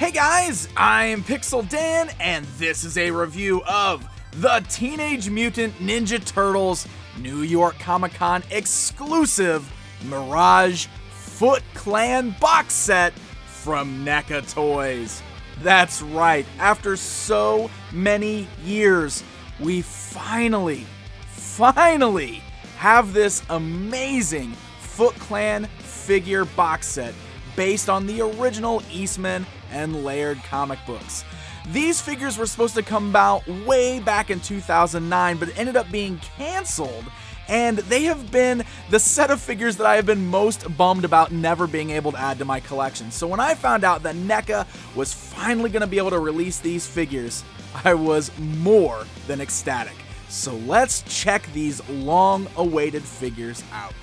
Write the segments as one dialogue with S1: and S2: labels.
S1: Hey guys, I'm Pixel Dan, and this is a review of the Teenage Mutant Ninja Turtles New York Comic Con exclusive Mirage Foot Clan box set from NECA Toys. That's right, after so many years, we finally, finally have this amazing Foot Clan figure box set based on the original Eastman and Laird comic books. These figures were supposed to come out way back in 2009, but ended up being canceled. And they have been the set of figures that I have been most bummed about never being able to add to my collection. So when I found out that NECA was finally going to be able to release these figures, I was more than ecstatic. So let's check these long awaited figures out.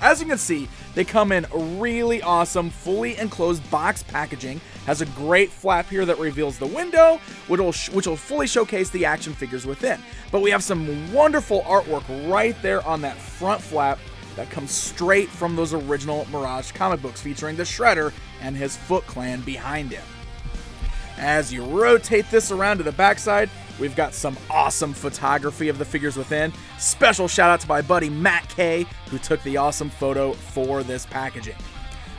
S1: As you can see, they come in really awesome, fully enclosed box packaging. Has a great flap here that reveals the window, which will, which will fully showcase the action figures within. But we have some wonderful artwork right there on that front flap that comes straight from those original Mirage comic books featuring the Shredder and his Foot Clan behind him. As you rotate this around to the backside, we've got some awesome photography of the figures within. Special shout out to my buddy Matt K, who took the awesome photo for this packaging.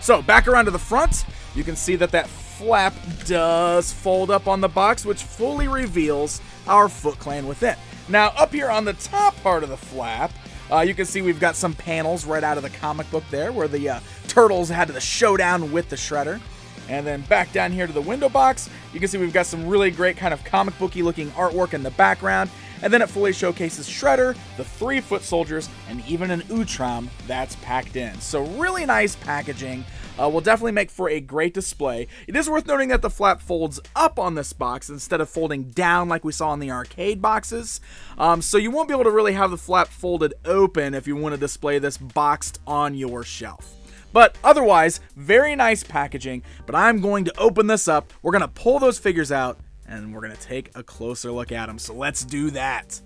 S1: So back around to the front, you can see that that flap does fold up on the box, which fully reveals our Foot Clan within. Now up here on the top part of the flap, uh, you can see we've got some panels right out of the comic book there, where the uh, turtles had the showdown with the Shredder. And then back down here to the window box, you can see we've got some really great kind of comic booky looking artwork in the background. And then it fully showcases Shredder, the three foot soldiers, and even an Utrom that's packed in. So really nice packaging. Uh, will definitely make for a great display. It is worth noting that the flap folds up on this box instead of folding down like we saw in the arcade boxes. Um, so you won't be able to really have the flap folded open if you want to display this boxed on your shelf. But otherwise, very nice packaging. But I'm going to open this up. We're going to pull those figures out and we're going to take a closer look at them. So let's do that.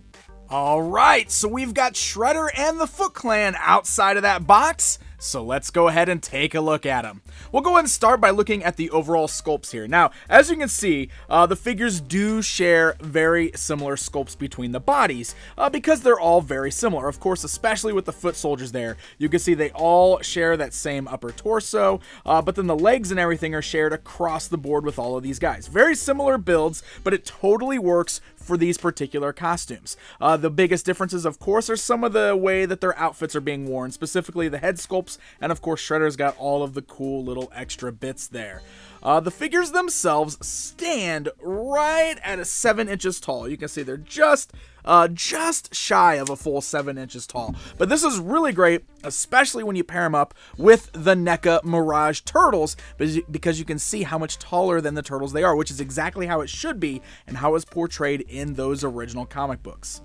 S1: All right, so we've got Shredder and the Foot Clan outside of that box. So let's go ahead and take a look at them. We'll go ahead and start by looking at the overall sculpts here. Now, as you can see, uh, the figures do share very similar sculpts between the bodies uh, because they're all very similar. Of course, especially with the foot soldiers there, you can see they all share that same upper torso, uh, but then the legs and everything are shared across the board with all of these guys. Very similar builds, but it totally works for these particular costumes. Uh, the biggest differences, of course, are some of the way that their outfits are being worn, specifically the head sculpts, and of course, Shredder's got all of the cool little extra bits there. Uh, the figures themselves stand right at a seven inches tall. You can see they're just, uh, just shy of a full seven inches tall. But this is really great, especially when you pair them up with the NECA Mirage Turtles, because you can see how much taller than the turtles they are, which is exactly how it should be and how it's portrayed in those original comic books.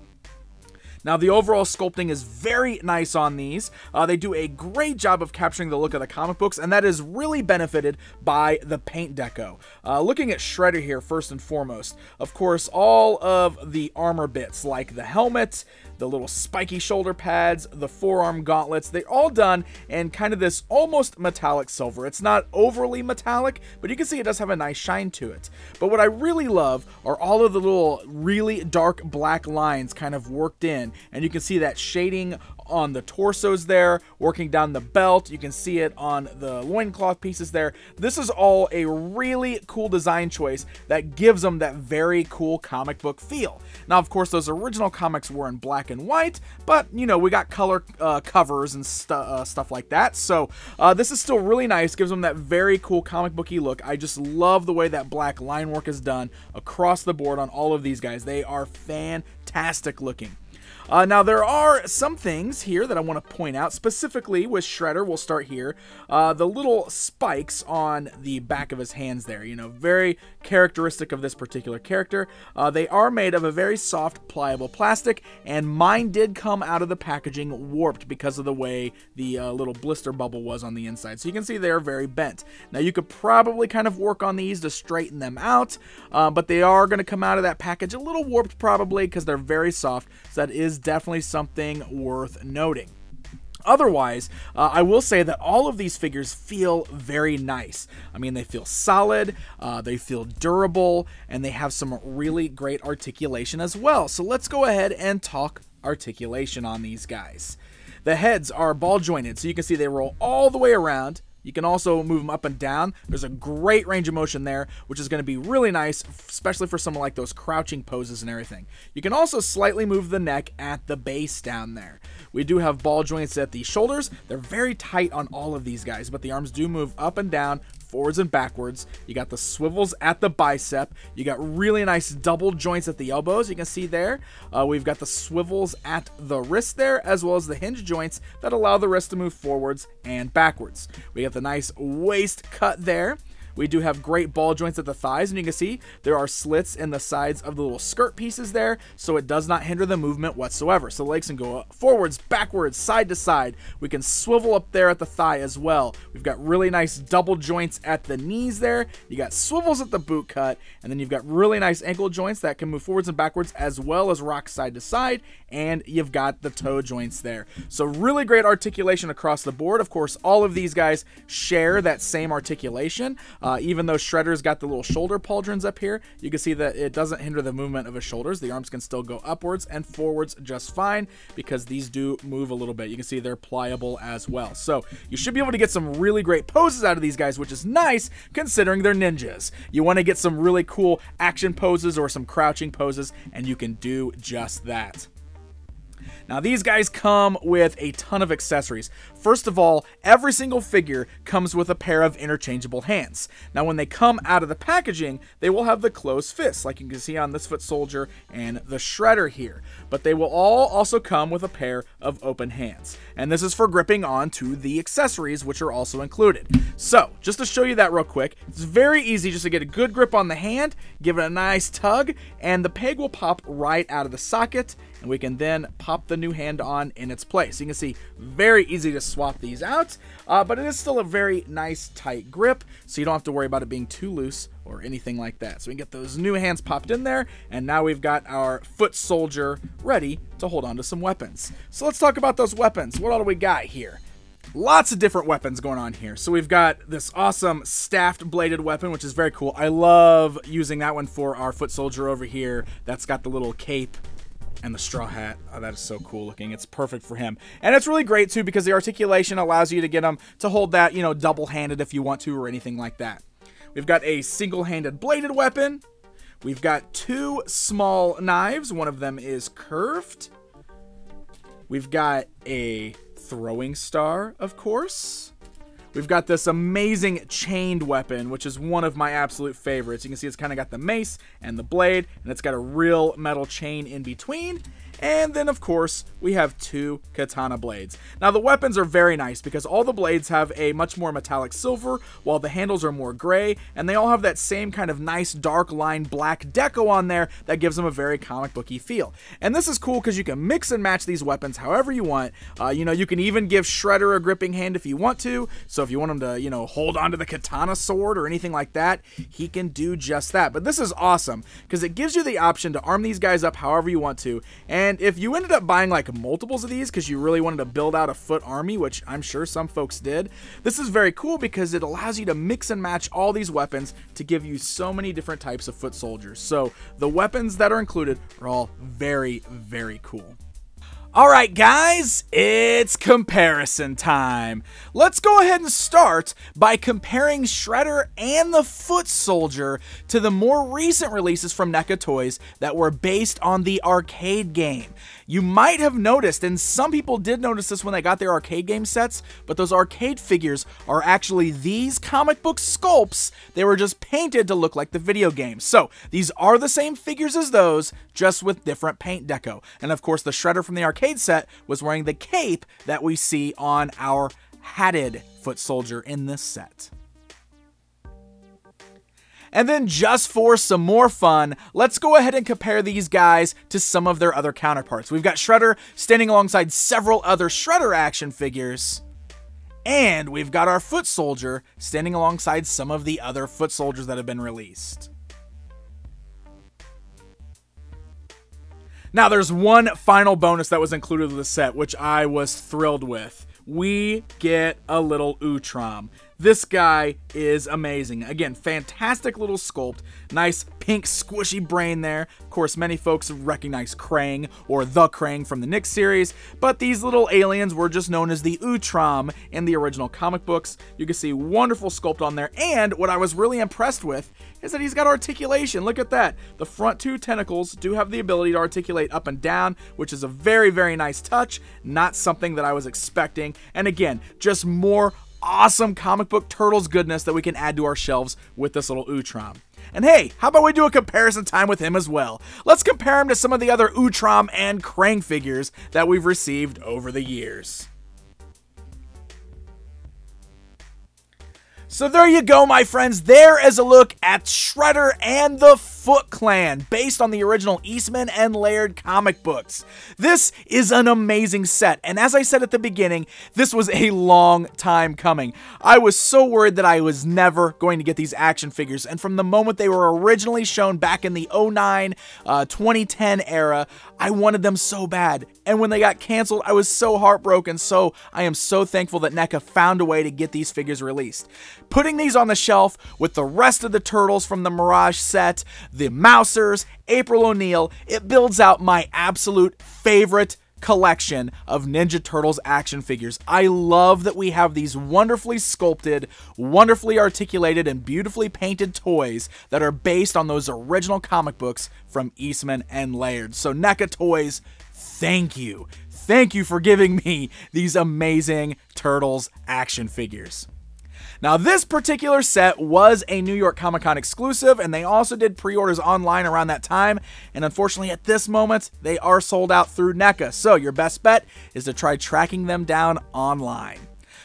S1: Now, the overall sculpting is very nice on these. Uh, they do a great job of capturing the look of the comic books, and that is really benefited by the paint deco. Uh, looking at Shredder here, first and foremost, of course, all of the armor bits, like the helmet, the little spiky shoulder pads, the forearm gauntlets, they're all done in kind of this almost metallic silver. It's not overly metallic, but you can see it does have a nice shine to it. But what I really love are all of the little really dark black lines kind of worked in, and you can see that shading on the torsos there, working down the belt. You can see it on the loincloth pieces there. This is all a really cool design choice that gives them that very cool comic book feel. Now, of course, those original comics were in black and white, but, you know, we got color uh, covers and stu uh, stuff like that. So uh, this is still really nice, gives them that very cool comic booky look. I just love the way that black line work is done across the board on all of these guys. They are fantastic looking. Uh, now, there are some things here that I want to point out, specifically with Shredder. We'll start here. Uh, the little spikes on the back of his hands there, you know, very characteristic of this particular character. Uh, they are made of a very soft, pliable plastic, and mine did come out of the packaging warped because of the way the uh, little blister bubble was on the inside. So you can see they're very bent. Now, you could probably kind of work on these to straighten them out, uh, but they are going to come out of that package a little warped probably because they're very soft, so that is definitely something worth noting. Otherwise, uh, I will say that all of these figures feel very nice. I mean, they feel solid, uh, they feel durable, and they have some really great articulation as well. So let's go ahead and talk articulation on these guys. The heads are ball jointed, so you can see they roll all the way around. You can also move them up and down. There's a great range of motion there, which is going to be really nice, especially for someone like those crouching poses and everything. You can also slightly move the neck at the base down there. We do have ball joints at the shoulders. They're very tight on all of these guys, but the arms do move up and down forwards and backwards. You got the swivels at the bicep. You got really nice double joints at the elbows. You can see there. Uh, we've got the swivels at the wrist there, as well as the hinge joints that allow the wrist to move forwards and backwards. We got the nice waist cut there. We do have great ball joints at the thighs, and you can see there are slits in the sides of the little skirt pieces there, so it does not hinder the movement whatsoever. So legs can go forwards, backwards, side to side. We can swivel up there at the thigh as well. We've got really nice double joints at the knees there. You got swivels at the boot cut, and then you've got really nice ankle joints that can move forwards and backwards as well as rock side to side, and you've got the toe joints there. So really great articulation across the board. Of course, all of these guys share that same articulation. Uh, uh, even though Shredder's got the little shoulder pauldrons up here, you can see that it doesn't hinder the movement of his shoulders. The arms can still go upwards and forwards just fine because these do move a little bit. You can see they're pliable as well. So you should be able to get some really great poses out of these guys, which is nice considering they're ninjas. You want to get some really cool action poses or some crouching poses, and you can do just that. Now, these guys come with a ton of accessories. First of all, every single figure comes with a pair of interchangeable hands. Now, when they come out of the packaging, they will have the closed fists, like you can see on this foot soldier and the shredder here. But they will all also come with a pair of open hands. And this is for gripping onto the accessories, which are also included. So, just to show you that real quick, it's very easy just to get a good grip on the hand, give it a nice tug, and the peg will pop right out of the socket and we can then pop the new hand on in its place. You can see very easy to swap these out, uh, but it is still a very nice tight grip, so you don't have to worry about it being too loose or anything like that. So we can get those new hands popped in there, and now we've got our foot soldier ready to hold on to some weapons. So let's talk about those weapons. What all do we got here? Lots of different weapons going on here. So we've got this awesome staffed bladed weapon, which is very cool. I love using that one for our foot soldier over here. That's got the little cape and the straw hat. Oh, that is so cool looking. It's perfect for him. And it's really great too because the articulation allows you to get him to hold that, you know, double-handed if you want to or anything like that. We've got a single-handed bladed weapon. We've got two small knives. One of them is curved. We've got a throwing star, of course. We've got this amazing chained weapon, which is one of my absolute favorites. You can see it's kind of got the mace and the blade, and it's got a real metal chain in between. And then, of course, we have two katana blades. Now, the weapons are very nice because all the blades have a much more metallic silver, while the handles are more gray, and they all have that same kind of nice dark line black deco on there that gives them a very comic booky feel. And this is cool because you can mix and match these weapons however you want. Uh, you know, you can even give Shredder a gripping hand if you want to. So if you want him to, you know, hold onto the katana sword or anything like that, he can do just that. But this is awesome because it gives you the option to arm these guys up however you want to, and and if you ended up buying like multiples of these because you really wanted to build out a foot army, which I'm sure some folks did, this is very cool because it allows you to mix and match all these weapons to give you so many different types of foot soldiers. So the weapons that are included are all very, very cool. Alright guys, it's comparison time. Let's go ahead and start by comparing Shredder and the Foot Soldier to the more recent releases from NECA Toys that were based on the arcade game. You might have noticed, and some people did notice this when they got their arcade game sets, but those arcade figures are actually these comic book sculpts. They were just painted to look like the video game. So these are the same figures as those, just with different paint deco. And of course, the Shredder from the arcade set was wearing the cape that we see on our hatted foot soldier in this set. And then just for some more fun, let's go ahead and compare these guys to some of their other counterparts. We've got Shredder standing alongside several other Shredder action figures. And we've got our foot soldier standing alongside some of the other foot soldiers that have been released. Now, there's one final bonus that was included with the set, which I was thrilled with we get a little Utrom. This guy is amazing. Again, fantastic little sculpt. Nice pink squishy brain there. Of course, many folks recognize Krang or the Krang from the Nick series, but these little aliens were just known as the Utrom in the original comic books. You can see wonderful sculpt on there, and what I was really impressed with is that he's got articulation. Look at that. The front two tentacles do have the ability to articulate up and down, which is a very, very nice touch. Not something that I was expecting. And again, just more awesome comic book Turtles goodness that we can add to our shelves with this little Utrom. And hey, how about we do a comparison time with him as well? Let's compare him to some of the other Utrom and Krang figures that we've received over the years. So there you go, my friends. There is a look at Shredder and the Foot Clan, based on the original Eastman and Laird comic books. This is an amazing set, and as I said at the beginning, this was a long time coming. I was so worried that I was never going to get these action figures, and from the moment they were originally shown back in the 09, uh, 2010 era, I wanted them so bad. And when they got canceled, I was so heartbroken, so I am so thankful that NECA found a way to get these figures released. Putting these on the shelf with the rest of the Turtles from the Mirage set, the Mousers, April O'Neil, it builds out my absolute favorite collection of Ninja Turtles action figures. I love that we have these wonderfully sculpted, wonderfully articulated, and beautifully painted toys that are based on those original comic books from Eastman and Laird. So NECA Toys, thank you. Thank you for giving me these amazing Turtles action figures. Now, this particular set was a New York Comic Con exclusive, and they also did pre orders online around that time. And unfortunately, at this moment, they are sold out through NECA. So, your best bet is to try tracking them down online.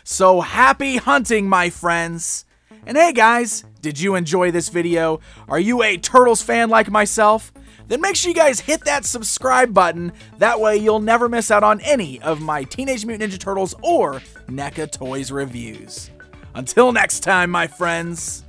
S1: So, happy hunting, my friends! And hey, guys, did you enjoy this video? Are you a Turtles fan like myself? then make sure you guys hit that subscribe button. That way you'll never miss out on any of my Teenage Mutant Ninja Turtles or NECA Toys reviews. Until next time, my friends.